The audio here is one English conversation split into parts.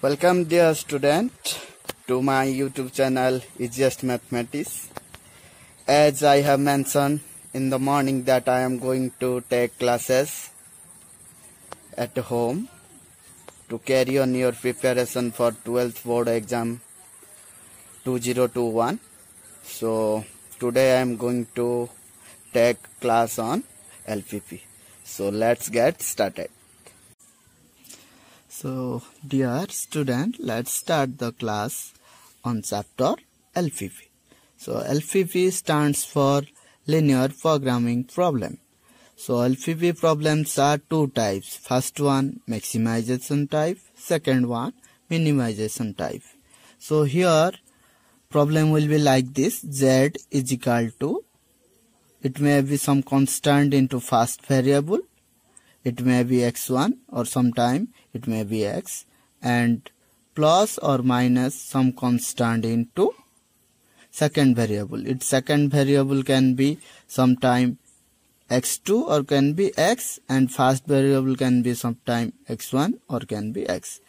Welcome dear student to my YouTube channel Eziest Mathematics. As I have mentioned in the morning that I am going to take classes at home to carry on your preparation for 12th board exam 2021. So today I am going to take class on LPP. So let's get started. So dear student, let's start the class on chapter LPP. So LPP stands for linear programming problem. So LPP problems are two types. First one maximization type, second one minimization type. So here problem will be like this z is equal to it may be some constant into first variable it may be x1 or sometime it may be x and plus or minus some constant into second variable. Its second variable can be sometime x2 or can be x and first variable can be sometime x1 or can be x.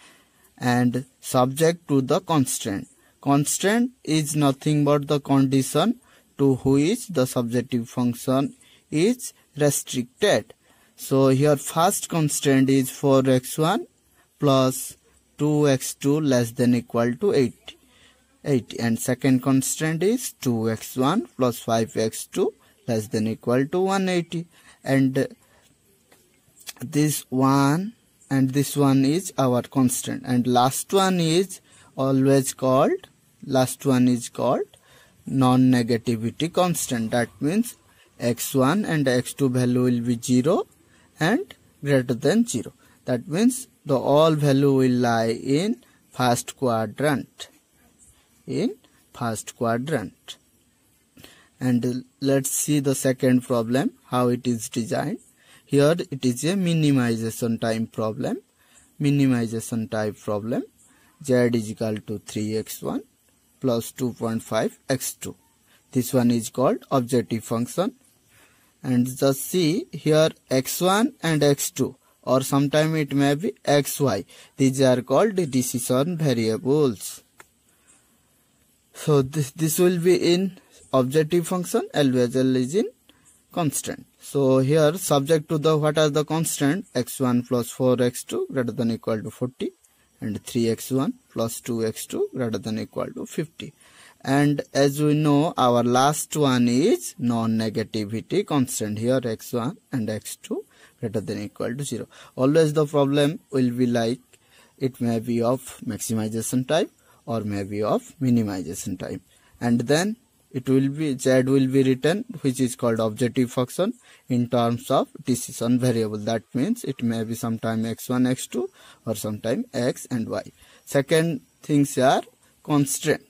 And subject to the constant constant is nothing but the condition to which the subjective function is restricted so here first constant is 4x1 plus 2x2 less than equal to 8. 8 and second constant is 2x1 plus 5x2 less than equal to 180 and this one and this one is our constant and last one is always called last one is called non-negativity constant that means x1 and x2 value will be 0 and greater than 0. That means the all value will lie in first quadrant. In first quadrant. And let's see the second problem, how it is designed. Here it is a minimization time problem. Minimization type problem. Z is equal to 3x1 plus 2.5 x2. This one is called objective function and just see here x1 and x2 or sometime it may be xy these are called decision variables. So this this will be in objective function always L is in constant. So here subject to the what are the constant? X1 plus 4x2 greater than equal to 40 and 3x1 plus 2x2 greater than equal to 50 and as we know our last one is non-negativity constant. Here x1 and x2 greater than equal to 0 always the problem will be like it may be of maximization type or may be of minimization type and then it will be z will be written which is called objective function in terms of decision variable. That means it may be sometime x1 x2 or sometime x and y. Second things are constraint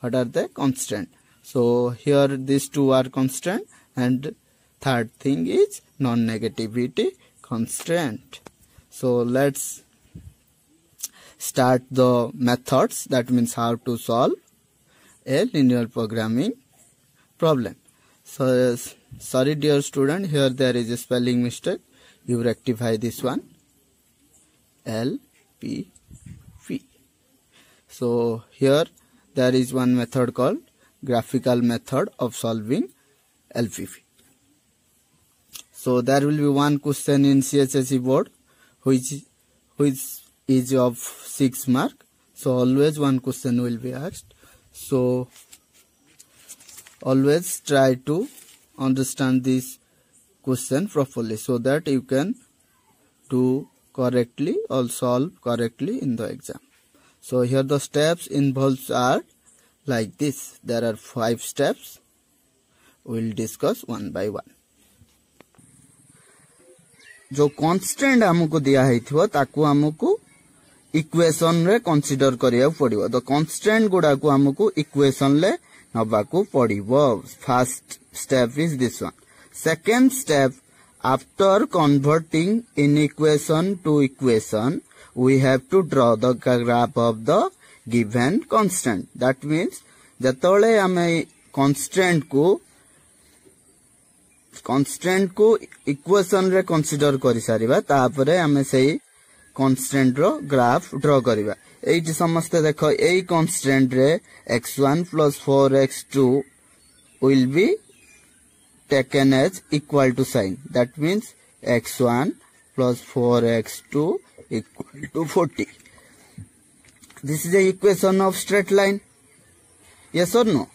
what are the constant? So here these two are constant and third thing is non-negativity constraint so let's start the methods. That means how to solve a linear programming problem. So sorry dear student. Here there is a spelling mistake. You rectify this one. L p v. So here there is one method called graphical method of solving LPP. So there will be one question in CHSE board which which is of 6 mark. So always one question will be asked. So always try to understand this question properly so that you can do correctly or solve correctly in the exam. So here the steps involved are like this. There are five steps. We'll discuss one by one. जो कन्स्टाट आमको दिखाई ताकू आमको equation रे consider करिया पड़िबो the कन्स्टाट गुडा को आमको equation ले नबाकू पड़िबो first step is this one second step after converting in equation to equation we have to draw the graph of the given constant. That means ଯେତେବେଳେ ଆମେ କନଷ୍ଟାଣ୍ଟ କୁ କନଷ୍ଟାଣ୍ଟ କୁ equation ରେ consider କରିସାରିବା ତାପରେ ଆମେ ସେଇ କନଷ୍ଟାଣ୍ଟ ର ଗ୍ରାଫ ଡ୍ର କରିବା ଏଇଠି ସମସ୍ତେ ଦେଖ ଏଇ କନଷ୍ଟାଣ୍ଟ ରେ x one plus four x two will be taken as equal to sign. That means x1 plus 4x2 equal to 40. This is the equation of straight line. Yes or no?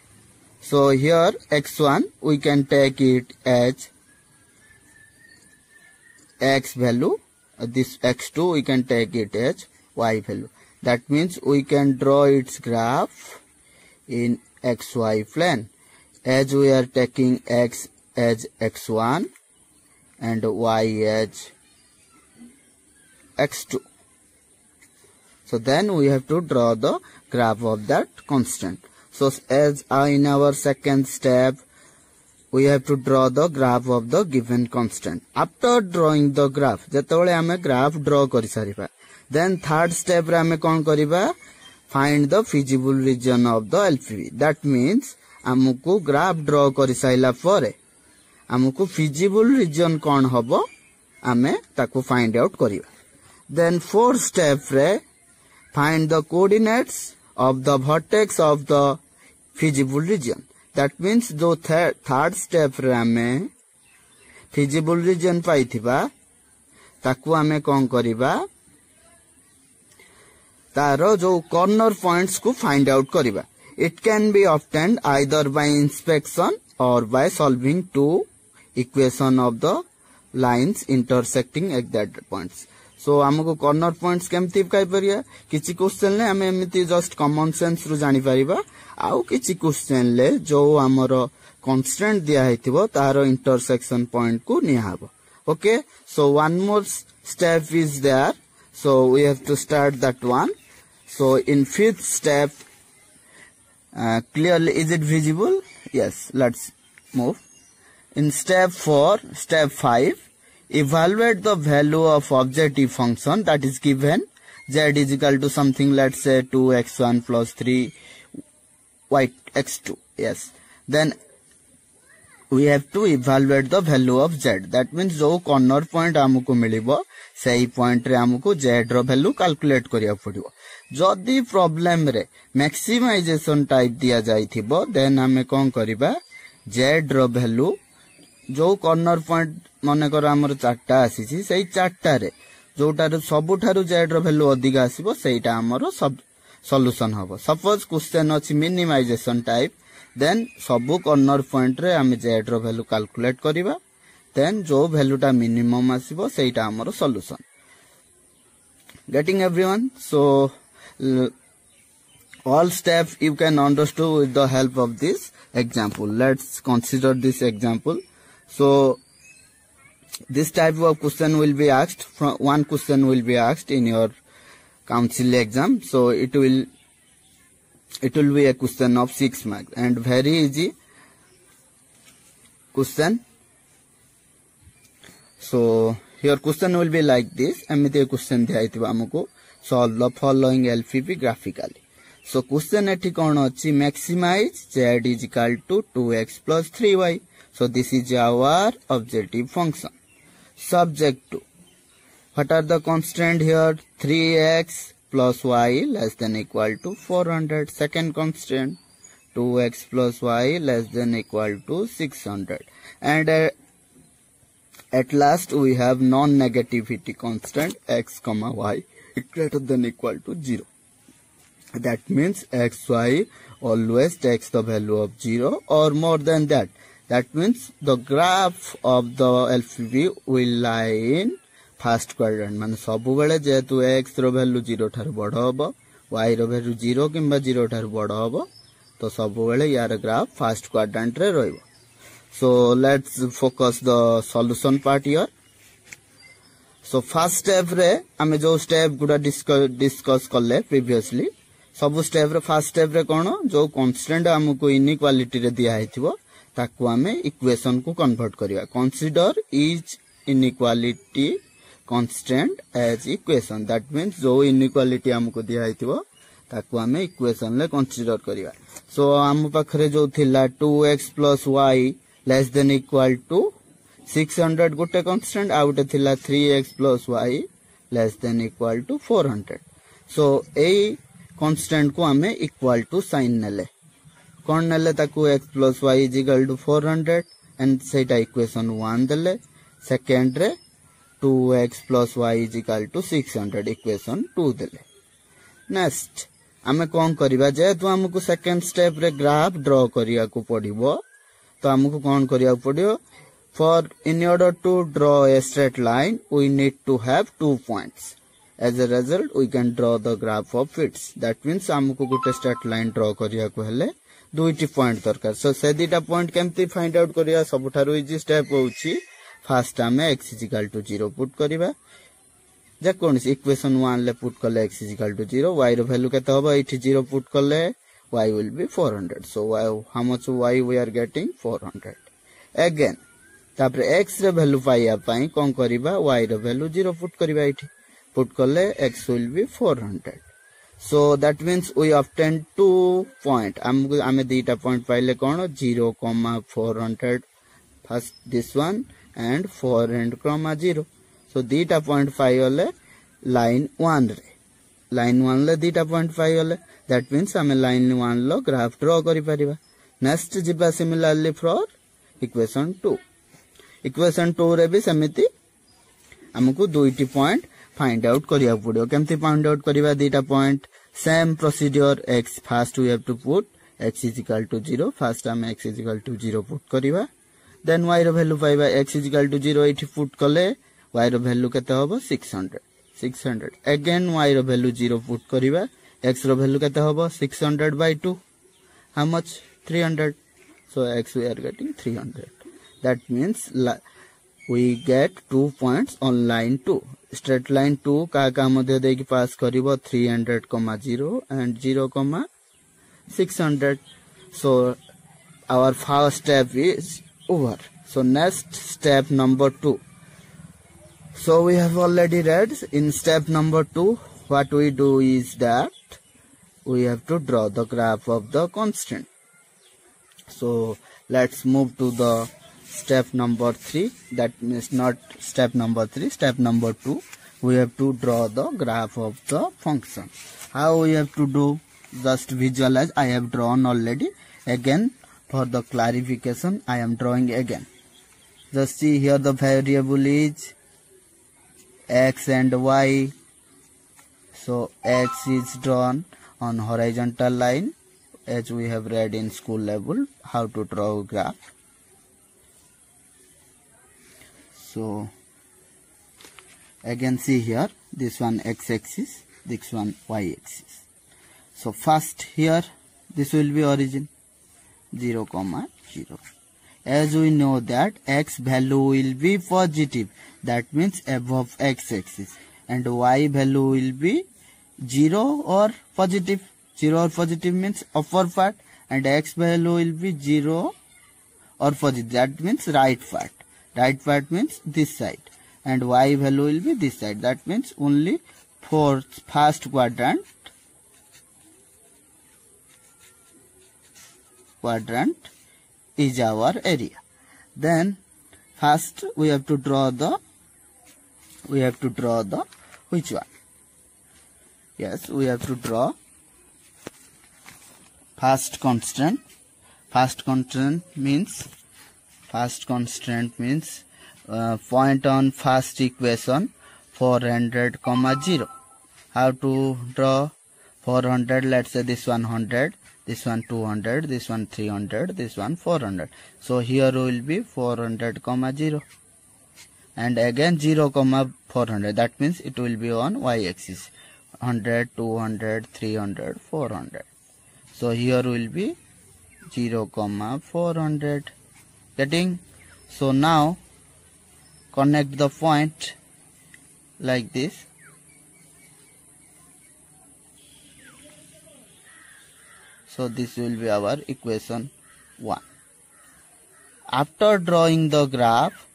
So here x1 we can take it as x value. This x2 we can take it as y value. That means we can draw its graph in xy plane as we are taking x as x1 and y as x2. So then we have to draw the graph of that constant. So as uh, in our second step, we have to draw the graph of the given constant. After drawing the graph, ଯେତେବେଳେ ଆମେ graph draw କରିସାରିବା then third step ରେ ଆମେ କ'ଣ କରିବା find the feasible region of the LPV. That means ଆମକୁ graph draw କରିସାରିଲା ପରେ ଆମକୁ feasible region କ'ଣ ହବ ଆମେ ତାକୁ find out କରିବା Then fourth step Ray, find the coordinates of the vertex of the feasible region. That means जो third step रे आमे feasible region पाइथिबा ताकु आमे कौन करिबा तार जो कॉर्नर पॉइंट्स को फाइंड आउट करिबा it can be obtained either by inspection or by solving two equation of the lines intersecting at that points show ଆମକୁ କର୍ଣ୍ଣର ପଏଣ୍ଟସ୍ କେମିତି ପାଇପାରିବା କିଛି କ୍ୱେଶ୍ଚେନରେ ଆମେ ଏମିତି ଜଷ୍ଟ କମନ ସେନ୍ସ ରୁ ଜାଣିପାରିବା ଆଉ କିଛି କ୍ୱେଶ୍ଚେନରେ ଯୋଉ ଆମର କନଷ୍ଟାଣ୍ଟ ଦିଆହେଇଥିବ ତାର ଇଣ୍ଟରସେକ୍ସନ ପଏଣ୍ଟ କୁ ନିଆହବ ଓକେ ସୋ ୱାନ୍ ମୋର step is there so we have to start that one so in fifth step uh, clearly is it visible yes let's move in step 4 step 5 evaluate the value of objective function that is given z is equal to something let's say 2x1 plus 3 y x2 yes then we have to evaluate the value of z that means जो corner point आमको मिलिबो सेही point रे आमको z रो value calculate करिया पड़िबो जदि problem रे maximization type दिया जाई थिबो then हमें कोन करिबा z रो value ଯୋଉ corner point ମନେକର ଆମର ଚାରିଟା ଆସିଛି ସେଇ ଚାରିଟାରେ ଯୋଉଟାରୁ ସବୁଠାରୁ z ର value ଅଧିକ ଆସିବ ସେଇଟା ଆମର ସଲ୍ୟୁସନ ହବ। ସପୋଜ କ୍ୱେଶ୍ଚେନ ଅଛି ମିନିମାଇଜେସନ ଟାଇପ ଦେନ୍ ସବୁ କର୍ଣ୍ଣର ପଏଣ୍ଟରେ ଆମେ ଜେଡ୍ ର ଭ୍ୟାଲୁ କାଲକୁଲେଟ୍ କରିବା ଦେନ୍ ଯୋଉ ଭ୍ୟାଲୁଟା ମିନିମମ୍ ଆସିବ ସେଇଟା ଆମର solution getting everyone? So all steps you can understand with the help of this example. Let's consider this example. So this type of question will be asked from one question will be asked in your council exam. So it will it will be a question of 6 marks and very easy question. So your question will be like this. amite question दिया आमको solve the following LPP graphically. So question एटी kon achi maximize z is equal to 2x plus 3y. So this is our objective function subject to what are the constant here 3x plus y less than equal to 400. Second constant 2x plus y less than equal to 600. And uh, at last we have non-negativity constant x comma y greater than equal to 0. That means xy always takes the value of 0 or more than that. That means the graph of the LPV will lie in first quadrant ମାନେ ସବୁବେଳେ ଯେହେତୁ X ର value zero ଠାରୁ ବଡ ହବ Y ର value zero କିମ୍ବା zero ଠାରୁ ବଡ ହବ ତ ସବୁବେଳେ ୟାର ଗ୍ରାଫ ଫାଷ୍ଟ କ୍ୱାଡ୍ରାଣ୍ଟ ରେ ରହିବ so let's focus the solution part here so first step ରେ ଆମେ ଯୋଉ ଷ୍ଟେପ ଗୁଡା ଡିସ୍କସ୍ କଲେ ପ୍ରିଭିୟସଲି ସବୁ ଷ୍ଟେପ ରେ ଫାର୍ଷ୍ଟ ଷ୍ଟେପ ରେ କଣ ଯୋଉ କନଷ୍ଟାଣ୍ଟ ଆମକୁ ताकू इक्वेसन को कनभर्ट करवा। Consider is inequality constant as equation that mean जो इनइक्वालिटी आमको दिखाई ताकू आम इक्वेसन ले कंसीडर करवा। सो आम पाखे जो थिला two x plus y less than equal to six hundred गोटे कन्स्टेन्ट आ गए थिला three x plus y less than equal to four hundred so यही कन्स्टेन्ट को आम इक्वाल टू सैन ने कौन कौनने x plus y equal to four hundred and say equation one the second रे two x plus y equal to six hundred equation two the next आम कौन करवा जेहेतु आमको सेकेंड स्टेप ग्राफ ड्र करने को तो आमको कौन करने पड़ो For in order to draw a straight line, we need to have two points. As a result, we can draw the graph of its. That आमको गुटे straight line draw करिया দুইটি পয়েন্ট দরকার। সো সে দুইটা পয়েন্ট কেমতি ফাইন্ড আউট করা সবুঠার easy step হচ্ছে first আমি x equal to zero put করা যেকোনসি ইকুয়েশন ওয়ানলে পুট কলে এক্স ইজিকাল টু জিরো ওয়াইর ভ্যালু কেতে হব? এইটি জিরো পুট কলে y will be 400 so y, how much y we are getting? 400 again তারপরে x রে ভ্যালু পাইয়া পাই কোন করিবা y রে ভ্যালু 0 পুট করিবা এটি পুট করলে x will be 400 so that means we obtain two point. I'm i'm data point file on. 0 comma 400 first this one and 400 comma 0 so data point file line 1 line 1 data point file that means i'm line 1 lo graph draw kari pariba. Next jiba similarly for equation 2 equation 2 re bi semiti amku duiti point find out କରିବାକୁ ପଡିବ କେମିତି find out କରିବା ଦିଟା point same procedure x first we have to put x is equal to 0 first ଆମେ x is equal to 0 put କରିବା then y ର value ପାଇବା x is equal to 0 ଏଠି put କଲେ y ର value କେତେ ହେବ 600 600 again y ର value 0 put କରିବା x ର value କେତେ ହେବ 600 by 2 how much 300 so x we are getting 300 that means we get two points on line 2 straight line 2 କାହା କାହା ମଧ୍ୟ ଦେଇକି ପାସ୍ କରିବ? 300 comma 0 and 0 comma 600 so our first step is over. So next step number 2 so we have already read in step number 2 what we do is that we have to draw the graph of the constant. So let's move to the step number 3 that means not step number 3 step number 2 we have to draw the graph of the function. How we have to do? Just visualize. I have drawn already. Again for the clarification i am drawing again. Just see here the variable is x and y. So x is drawn on horizontal line. As we have read in school level how to draw graph so again see here this one x-axis this one y-axis. So first here this will be origin 0 comma 0 as we know that x value will be positive that means above x-axis. And y value will be 0 or positive. 0 or positive means upper part. And x value will be 0 or positive that means right part right part means this side. And y value will be this side. That means only for first quadrant quadrant is our area. Then first we have to draw the we have to draw the which one? Yes we have to draw first constant. First constant means first constant means uh, point on first equation 400 comma 0 how to draw 400 let's say this 100 this one 200 this one 300 this one 400 so here will be 400 comma 0 and again 0 comma 400 that means it will be on y axis 100 200 300 400 so here will be 0 comma 400 getting. So now connect the point like this. So this will be our equation 1 after drawing the graph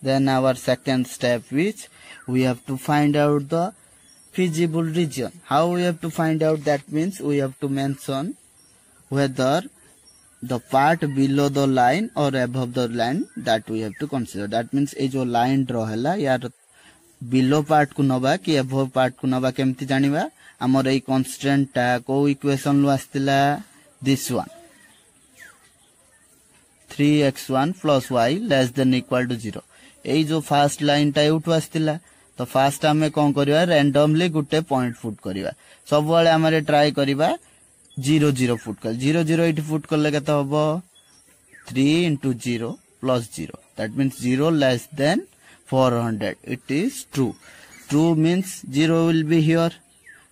then our second step which we have to find out the feasible region. How we have to find out that means we have to mention whether the part below the line or above the line that we have to consider that means ए जो line draw ହେଲା यार below part को नबा कि above part को नबा केमति जानिबा ଆମର ଏଇ କନଷ୍ଟାଣ୍ଟଟା କୋଉ ଇକ୍ୱେସନରୁ ଆସିଥିଲା this one three x one plus y less than equal to zero ଏଇ ଯୋଉ ଫାର୍ଷ୍ଟ ଲାଇନ୍ଟା ଏଇଠୁ ଆସିଥିଲା ତ ଫାର୍ଷ୍ଟ ଆମେ କ'ଣ କରିବା ରାଣ୍ଡମଲି ଗୋଟେ ପଏଣ୍ଟ ଫୁଟ୍ କରିବା ସବୁବେଳେ ଆମେ ଟ୍ରାଏ କରିବା জিরো জিরো ফুটকল জিরো জিরো এইটি ফুটকলে কেতে হব three into zero plus zero that means zero less than four hundred it is true true means zero will be here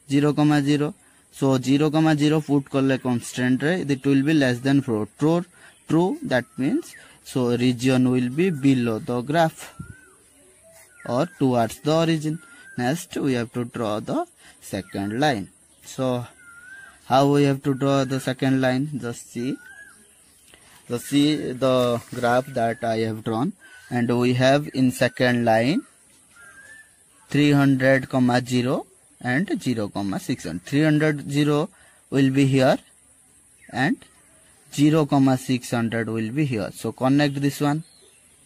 zero comma zero so zero comma zero put করলে কনস্ট্যান্টরে this will be less than four ট্রুর true that means so region will be below the graph or towards the origin. Next we have to draw the second line. So how we have to draw the second line? Just see. So see the graph that I have drawn. And we have in second line 300 comma 0 and 0 comma 600 300 0 will be here and 0 comma 600 will be here. So connect this one.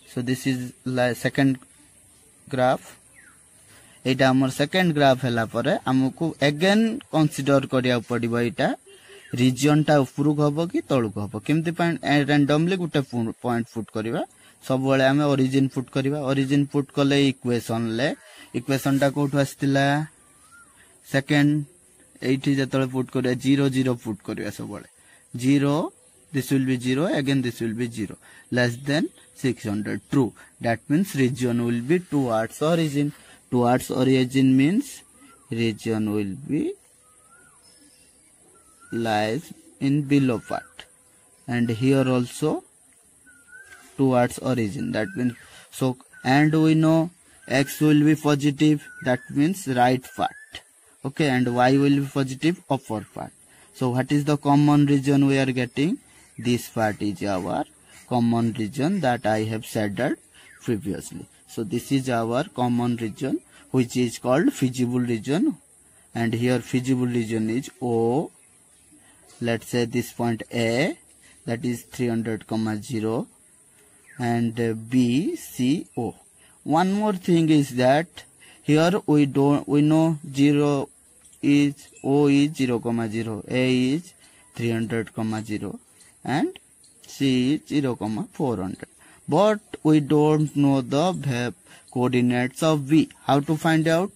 So this is like second graph ଏଇଟା ଆମର second graph ହେଲା ପରେ ଆମକୁ again consider କରିବାକୁ ପଡିବ ଏଇଟା ରିଜିଅନଟା ଉପରକୁ ହବ କି ତଳକୁ ହବ କେମିତି ରାଣ୍ଡମଲି ଗୋଟେ ପଏଣ୍ଟ ଫୁଟ୍ କରିବା ସବୁବେଳେ ଆମେ ଅରିଜିନ ଫୁଟ୍ କରିବା ଅରିଜିନ ଫୁଟ୍ କଲେ ଇକ୍ୱେସନରେ ଇକ୍ୱେସନଟା କୋଉଠୁ ଆସିଥିଲା ସେକେଣ୍ଡ ଏଇଠି ଯେତେବେଳେ ଫୁଟ୍ କରିବା ଜିରୋ ଜିରୋ ଫୁଟ୍ କରିବା ସବୁବେଳେ zero this will be 0 again this will be 0 less than 600 true that means region will be towards origin towards origin means region will be lies in below part. And here also towards origin. That means so and we know x will be positive that means right part. Okay and y will be positive upper part. So what is the common region we are getting? This part is our common region that i have said that previously so this is our common region which is called feasible region. And here feasible region is o. Let's say this point a that is 300 comma 0 and uh, b c o. One more thing is that here we don't we know 0 is o is 0 comma 0 a is 300 comma 0 and c is 0 comma 400 but we don't know the coordinates of v how to find out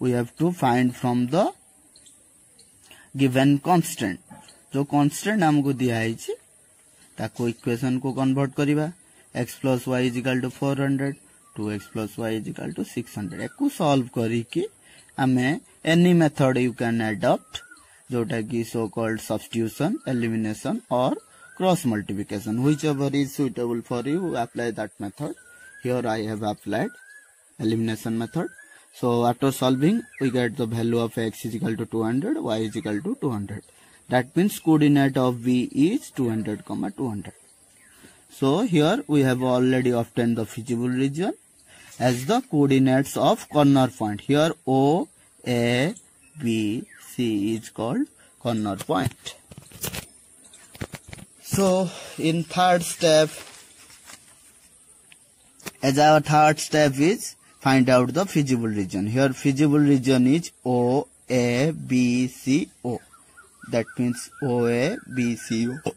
we have to find from the given constant जो constant हमको दिया है जी, ताको equation को convert करिबा x plus y is equal to 400 2x plus y is equal to 600 एको solve करी कि हमें any method you can adopt जोटा कि so called substitution elimination or cross multiplication. Whichever is suitable for you apply that method. Here i have applied elimination method. So after solving we get the value of x is equal to 200 y is equal to 200 that means coordinate of v is 200 comma 200 so here we have already obtained the feasible region as the coordinates of corner point. Here o a b c is called corner point so in third step. As our third step is find out the feasible region. Here feasible region is o a b c o. That means o a b c o.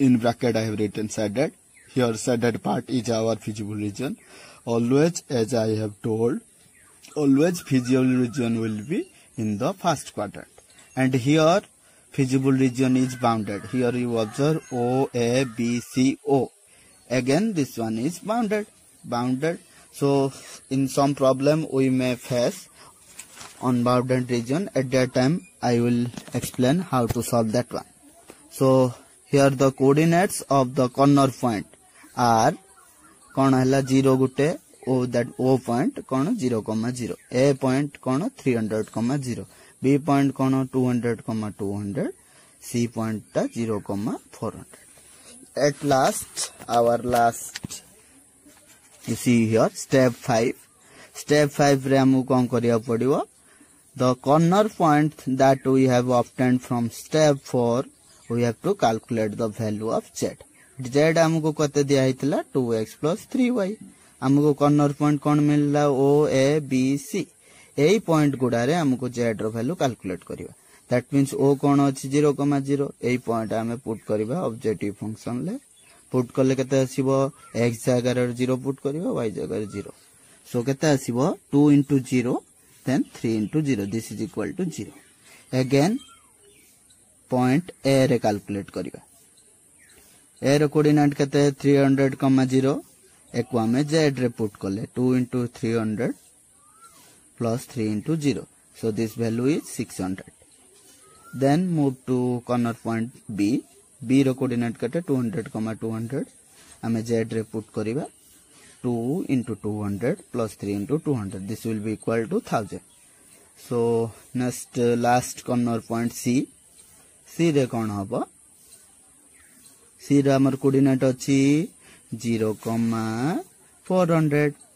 In bracket i have written shaded here shaded part is our feasible region. Always as i have told always feasible region will be in the first quadrant. And here feasible region is bounded. Here you observe O, A, B, C, O. Again, this one is bounded. Bounded. So, in some problem we may face unbounded region. At that time, I will explain how to solve that one. So, here the coordinates of the corner point are କ'ଣ ହେଲା zero ଗୋଟେ O that O point କ'ଣ zero comma zero A point କ'ଣ 0 B point कौन two hundred comma two hundred C point टा zero comma four hundred at last our last C here step five step five रे आमको कौन करिया the corner point that we have obtain from step four we have to calculate the value of z z आमको कते दिया हैतला? 2x 3y आमको corner point कौन मिलला? ओ ए बी सी ଏଇ ପଏଣ୍ଟ ଗୁଡ଼ାରେ ଆମକୁ ଜେଡ୍ ର ଭ୍ୟାଲୁ କାଲକୁଲେଟ୍ କରିବା ଦ୍ୟାଟ୍ ମିନ୍ସ ଓ କ'ଣ ଅଛି ଜିରୋ କମା ଜିରୋ ଏଇ ପଏଣ୍ଟ ଆମେ ପୁଟ୍ କରିବା ଅବଜେକ୍ଟିଭ ଫଙ୍କସନରେ ପୁଟ୍ କଲେ କେତେ ଆସିବ ଏକ୍ସ ଜାଗାରେ ଜିରୋ ପୁଟ୍ କରିବା ୱାଇ ଜାଗାରେ ଜିରୋ ସୋ କେତେ ଆସିବ two into zero then three into zero this is equal to zero again point A ରେ କାଲକୁଲେଟ୍ କରିବା ଏ ର କୋର୍ଡିନେଟ୍ କେତେ ଥ୍ରୀ ହଣ୍ଡ୍ରେଡ୍ କମା ଜିରୋ ୟାକୁ ଆମେ ଜେଡ୍ ରେ ପୁଟ୍ କଲେ two into three hundred plus three into zero so this value is 600 then move to corner point b b ର coordinate କେତେ 200 କମା 200 ଆମେ z ରେ ପୁଟ୍ କରିବା 2 into 200 plus 3 into 200 this will be equal to 1000 so next uh, last corner point c c ରେ କ'ଣ ହବ c ରେ ଆମର କୋର୍ଡିନେଟ୍ ଅଛି 0 କମା 400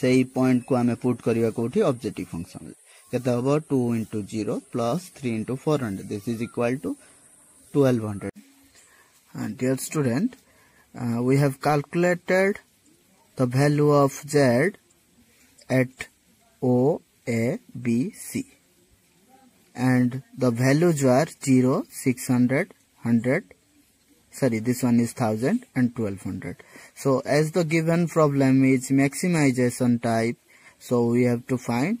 ସେଇ ପଏଣ୍ଟକୁ ଆମେ ପୁଟ୍ କରିବା କୋଉଠି ଅବଜେକ୍ଟିଭ ଫଙ୍କସନରେ କେତେ ହବ two into zero plus three into four hundred this is equal to twelve hundred dear student we have calculated the value of z at o a b c and the values were 0 600 100 sorry this one is 1000 and 1200 so as the given problem is maximization type so we have to find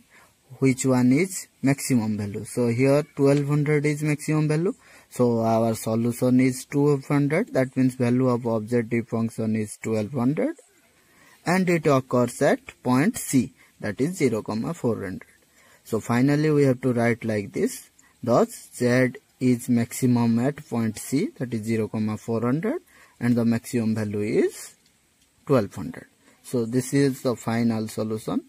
which one is maximum value. So here 1200 is maximum value. So our solution is 1200 that means value of objective function is 1200 and it occurs at point c. That is 0 comma 400 so finally we have to write like this. Thus z is maximum at point C that is 0 comma 400 and the maximum value is 1200. So this is the final solution.